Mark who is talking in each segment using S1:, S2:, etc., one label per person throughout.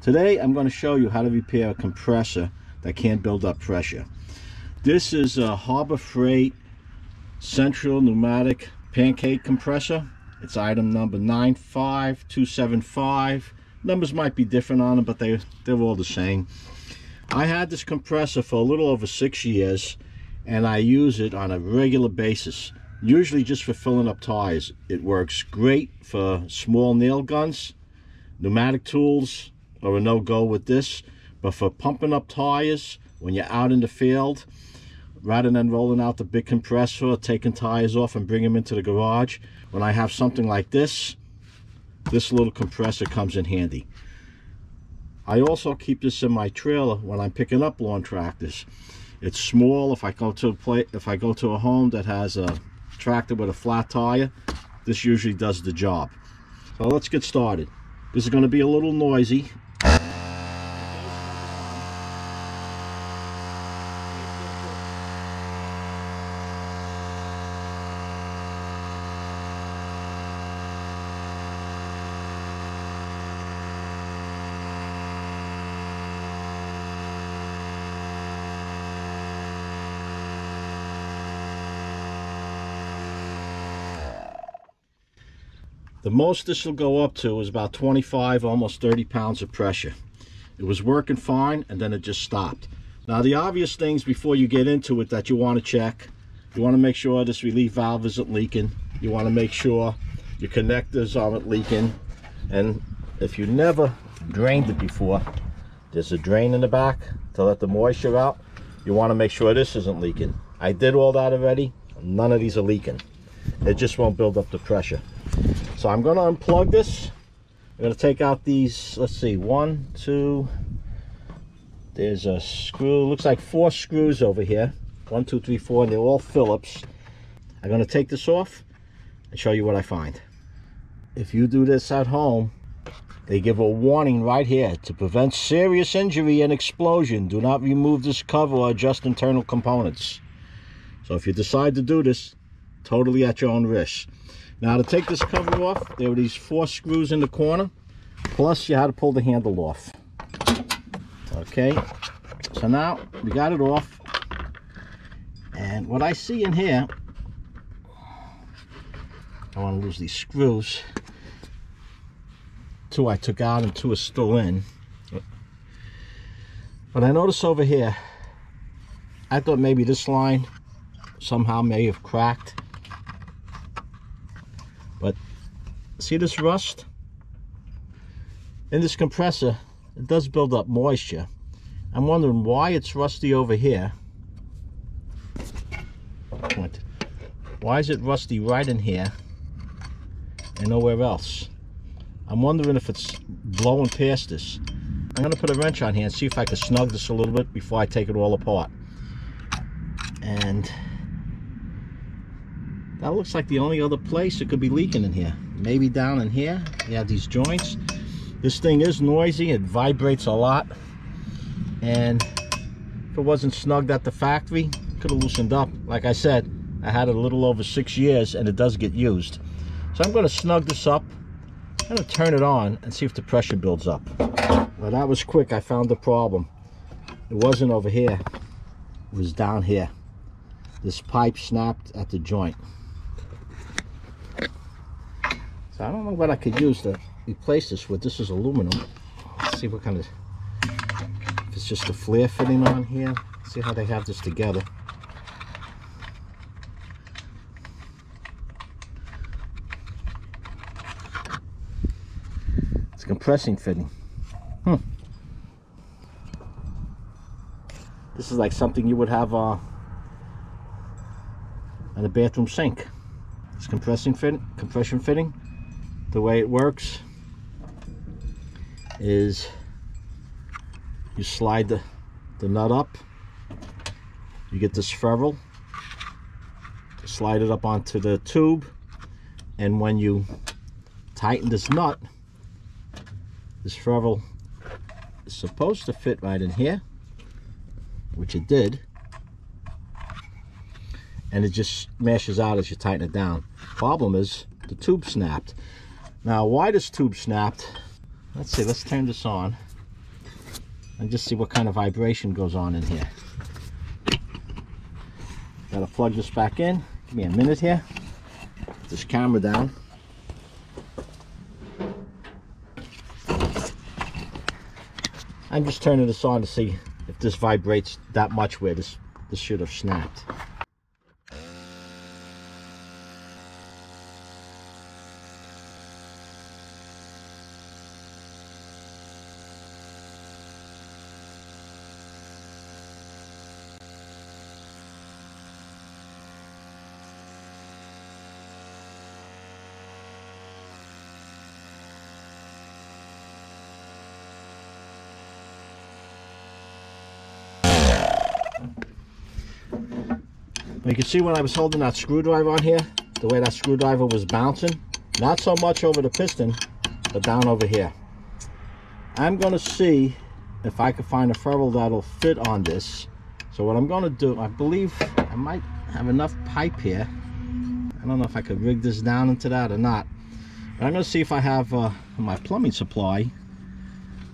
S1: Today I'm going to show you how to repair a compressor that can't build up pressure. This is a Harbor Freight Central Pneumatic Pancake Compressor. It's item number 95275. Numbers might be different on them, but they, they're all the same. I had this compressor for a little over six years and I use it on a regular basis usually just for filling up tires it works great for small nail guns pneumatic tools are a no-go with this but for pumping up tires when you're out in the field rather than rolling out the big compressor taking tires off and bring them into the garage when I have something like this this little compressor comes in handy. I also keep this in my trailer when I'm picking up lawn tractors. It's small. If I go to a play if I go to a home that has a tractor with a flat tire this usually does the job. So let's get started. This is going to be a little noisy The most this will go up to is about 25, almost 30 pounds of pressure. It was working fine and then it just stopped. Now the obvious things before you get into it that you want to check, you want to make sure this relief valve isn't leaking. You want to make sure your connectors aren't leaking. And if you never drained it before, there's a drain in the back to let the moisture out. You want to make sure this isn't leaking. I did all that already. None of these are leaking. It just won't build up the pressure. So I'm going to unplug this. I'm to take out these, let's see, one, two, there's a screw, looks like four screws over here. One, two, three, four, and they're all Phillips. I'm going to take this off and show you what I find. If you do this at home, they give a warning right here. To prevent serious injury and explosion, do not remove this cover or adjust internal components. So if you decide to do this, totally at your own risk. Now to take this cover off, there were these four screws in the corner, plus you had to pull the handle off. Okay, so now we got it off. And what I see in here, I want to lose these screws. Two I took out and two are still in. But I notice over here, I thought maybe this line somehow may have cracked but see this rust? In this compressor, it does build up moisture. I'm wondering why it's rusty over here. Why is it rusty right in here and nowhere else? I'm wondering if it's blowing past this. I'm going to put a wrench on here and see if I can snug this a little bit before I take it all apart. And that looks like the only other place it could be leaking in here. Maybe down in here, you have these joints. This thing is noisy, it vibrates a lot. And if it wasn't snugged at the factory, could have loosened up. Like I said, I had it a little over six years and it does get used. So I'm gonna snug this up. I'm gonna turn it on and see if the pressure builds up. Well, that was quick, I found the problem. It wasn't over here, it was down here. This pipe snapped at the joint. So I don't know what I could use to replace this with. This is aluminum. Let's see what kind of, if it's just a flare fitting on here. See how they have this together. It's a compressing fitting. Hmm. This is like something you would have uh, in a bathroom sink. It's compressing fit, compression fitting the way it works is you slide the, the nut up. You get this ferrule slide it up onto the tube and when you tighten this nut this ferrule is supposed to fit right in here which it did and it just smashes out as you tighten it down. Problem is the tube snapped now, why this tube snapped, let's see, let's turn this on. and just see what kind of vibration goes on in here. Gotta plug this back in. Give me a minute here. Put this camera down. I'm just turning this on to see if this vibrates that much where this, this should have snapped. You can see when I was holding that screwdriver on here, the way that screwdriver was bouncing. Not so much over the piston, but down over here. I'm going to see if I can find a ferrule that'll fit on this. So what I'm going to do, I believe I might have enough pipe here. I don't know if I could rig this down into that or not. But I'm going to see if I have uh, my plumbing supply.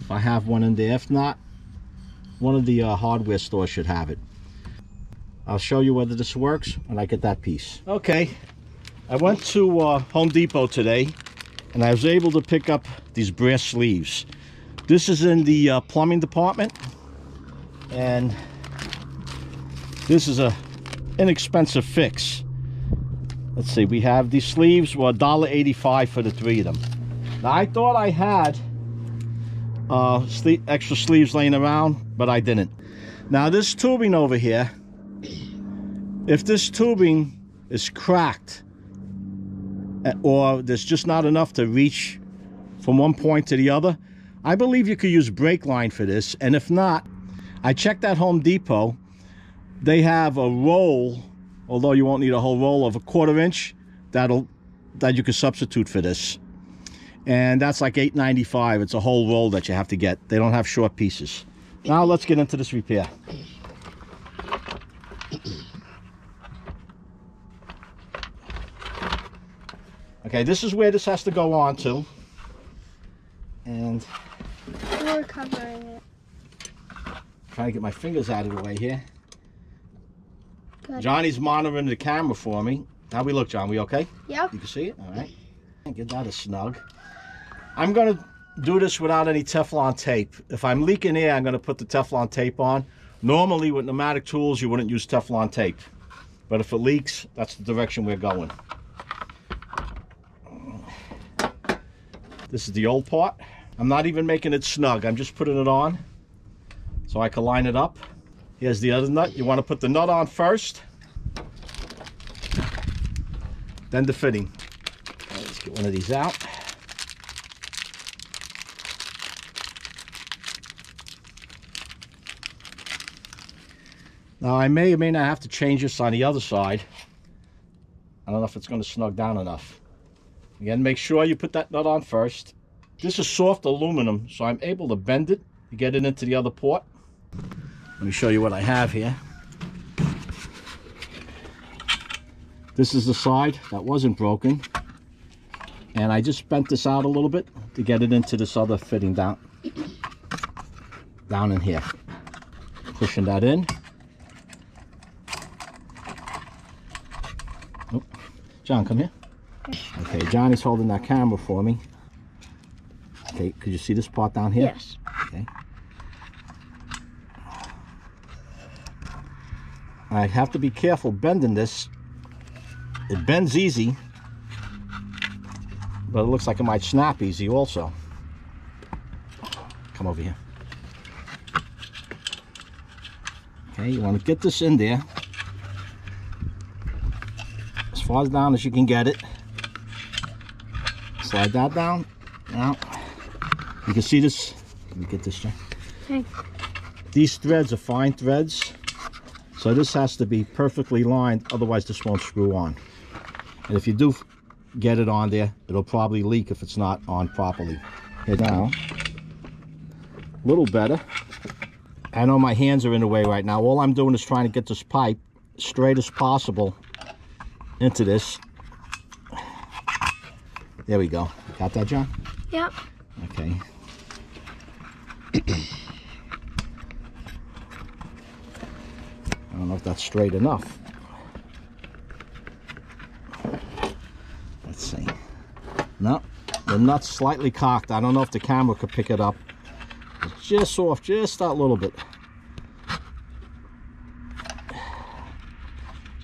S1: If I have one in there. If not, one of the uh, hardware stores should have it. I'll show you whether this works when I get that piece. Okay, I went to uh, Home Depot today and I was able to pick up these brass sleeves. This is in the uh, plumbing department and this is a inexpensive fix. Let's see, we have these sleeves were $1.85 for the three of them. Now I thought I had uh, sle extra sleeves laying around, but I didn't. Now this tubing over here if this tubing is cracked eh, or there's just not enough to reach from one point to the other, I believe you could use brake line for this. And if not, I checked at Home Depot. They have a roll, although you won't need a whole roll of a quarter inch, that'll that you can substitute for this. And that's like $8.95. It's a whole roll that you have to get. They don't have short pieces. Now let's get into this repair. Okay, this is where this has to go on to. And
S2: we're covering it.
S1: Trying to get my fingers out of the way here.
S2: Good.
S1: Johnny's monitoring the camera for me. How we look, John? We okay?
S2: Yep.
S1: You can see it? All right. Get that a snug. I'm going to do this without any Teflon tape. If I'm leaking air, I'm going to put the Teflon tape on. Normally, with pneumatic tools, you wouldn't use Teflon tape. But if it leaks, that's the direction we're going. This is the old part. I'm not even making it snug. I'm just putting it on so I can line it up. Here's the other nut. You want to put the nut on first. Then the fitting. Let's get one of these out. Now I may or may not have to change this on the other side. I don't know if it's going to snug down enough. Again, make sure you put that nut on first. This is soft aluminum, so I'm able to bend it to get it into the other port. Let me show you what I have here. This is the side that wasn't broken. And I just bent this out a little bit to get it into this other fitting down, down in here. Pushing that in. Oh, John, come here. Okay, Johnny's holding that camera for me. Okay, could you see this part down here?
S2: Yes.
S1: Okay. I have to be careful bending this. It bends easy, but it looks like it might snap easy also. Come over here. Okay, you want to get this in there as far as down as you can get it. Slide that down. Now, you can see this. Let me get this.
S2: Okay.
S1: These threads are fine threads. So this has to be perfectly lined, otherwise this won't screw on. And if you do get it on there, it'll probably leak if it's not on properly. Okay, now, a little better. I know my hands are in the way right now. All I'm doing is trying to get this pipe straight as possible into this there we go. Got that, John?
S2: Yep.
S1: Okay. I don't know if that's straight enough. Let's see. No, the nut's slightly cocked. I don't know if the camera could pick it up. It's just off, just that little bit.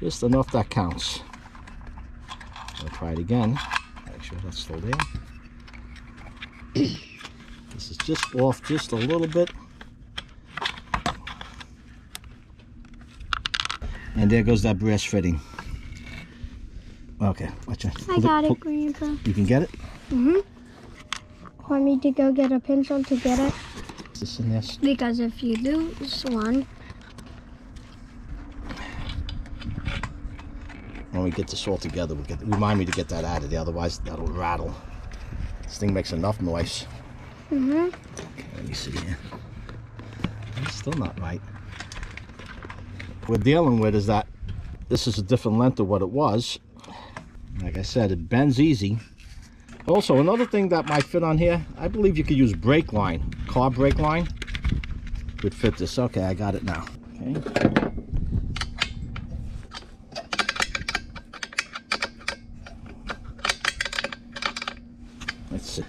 S1: Just enough that counts. I'll try it again. Sure that's still there. this is just off just a little bit. And there goes that brass fitting. Okay, watch it.
S2: I got it, Grandpa.
S1: You can get it?
S2: Mm-hmm. Want me to go get a pencil to get it?
S1: Is this in there?
S2: Because if you lose one,
S1: we get this all together, we'll get, remind me to get that out of there, otherwise that'll rattle. This thing makes enough noise.
S2: mm-hmm.
S1: Let me see here. It's still not right. What we're dealing with is that this is a different length of what it was. Like I said, it bends easy. Also, another thing that might fit on here, I believe you could use brake line, car brake line. Would fit this. Okay, I got it now. Okay. Let's see,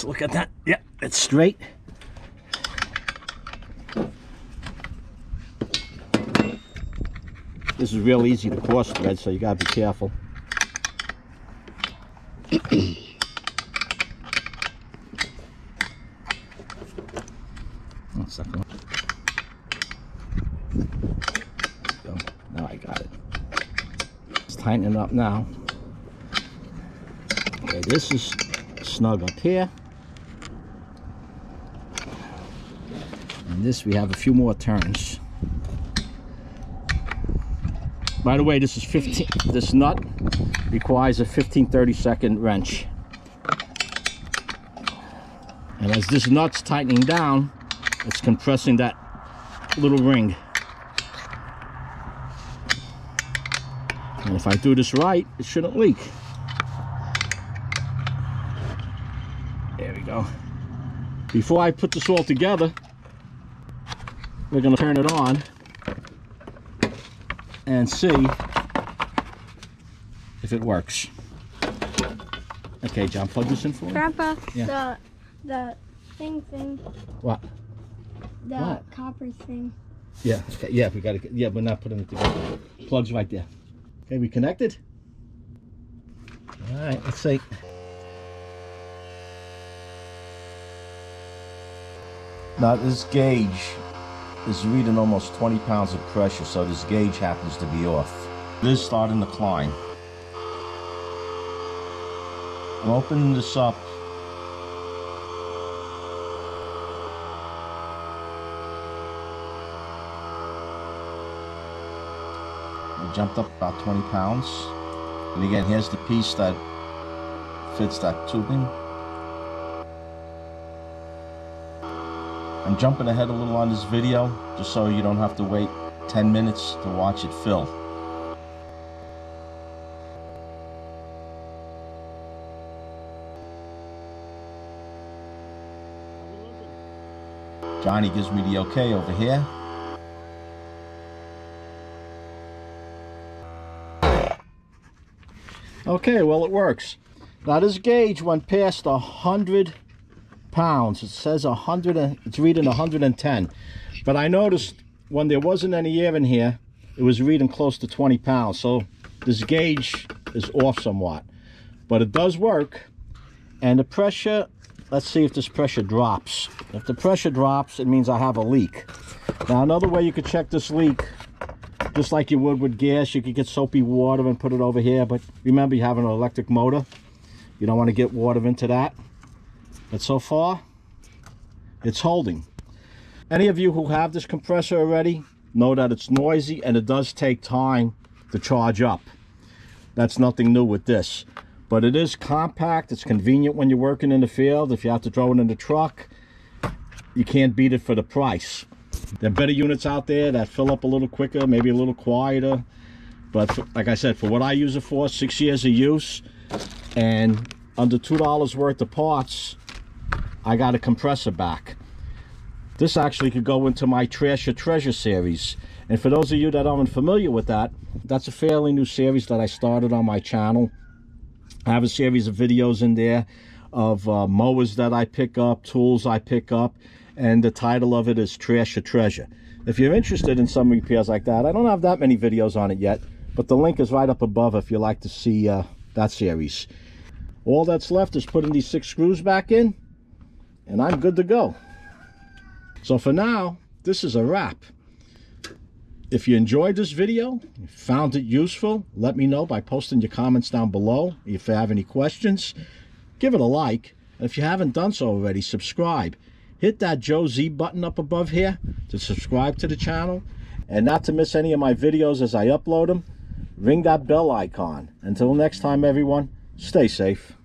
S1: close look at that. Yep, it's straight. This is real easy to cross thread, so you gotta be careful. One second. Go. Now I got it. Let's tighten it up now. Okay, this is snug up here. This we have a few more turns. By the way, this is 15, this nut requires a 15, 30 second wrench. And as this nut's tightening down, it's compressing that little ring. And if I do this right, it shouldn't leak. There we go. Before I put this all together, we're gonna turn it on and see if it works. Okay, John, plug this in for me.
S2: Grandpa,
S1: Yeah.
S2: the the thing thing,
S1: What?
S2: the
S1: What?
S2: copper thing.
S1: Yeah, okay, yeah, we got to, yeah, we're not putting it together. Plug's right there. Okay, we connected? All right, let's see. Now this gauge is reading almost 20 pounds of pressure, so this gauge happens to be off. It is starting to climb. I'm opening this up. It jumped up about 20 pounds. And again, here's the piece that fits that tubing. I'm jumping ahead a little on this video just so you don't have to wait 10 minutes to watch it fill. Johnny gives me the okay over here. Okay, well it works. Now this gauge went past a hundred pounds. It says hundred and it's reading 110. But I noticed when there wasn't any air in here, it was reading close to 20 pounds. So this gauge is off somewhat. But it does work. And the pressure, let's see if this pressure drops. If the pressure drops, it means I have a leak. Now another way you could check this leak just like you would with gas you could get soapy water and put it over here but remember you have an electric motor you don't want to get water into that but so far it's holding. Any of you who have this compressor already know that it's noisy and it does take time to charge up. That's nothing new with this. But it is compact. It's convenient when you're working in the field. If you have to throw it in the truck you can't beat it for the price. There are better units out there that fill up a little quicker, maybe a little quieter. But for, like I said, for what I use it for, six years of use, and under two dollars worth of parts, I got a compressor back. This actually could go into my Trash or Treasure series. And for those of you that aren't familiar with that, that's a fairly new series that I started on my channel. I have a series of videos in there of uh, mowers that I pick up, tools I pick up, and the title of it is Trash or Treasure. If you're interested in some repairs like that, I don't have that many videos on it yet, but the link is right up above if you like to see uh, that series. All that's left is putting these six screws back in, and I'm good to go. So for now, this is a wrap. If you enjoyed this video, found it useful, let me know by posting your comments down below. If you have any questions, give it a like. And if you haven't done so already, subscribe. Hit that Joe Z button up above here to subscribe to the channel. And not to miss any of my videos as I upload them, ring that bell icon. Until next time, everyone, stay safe.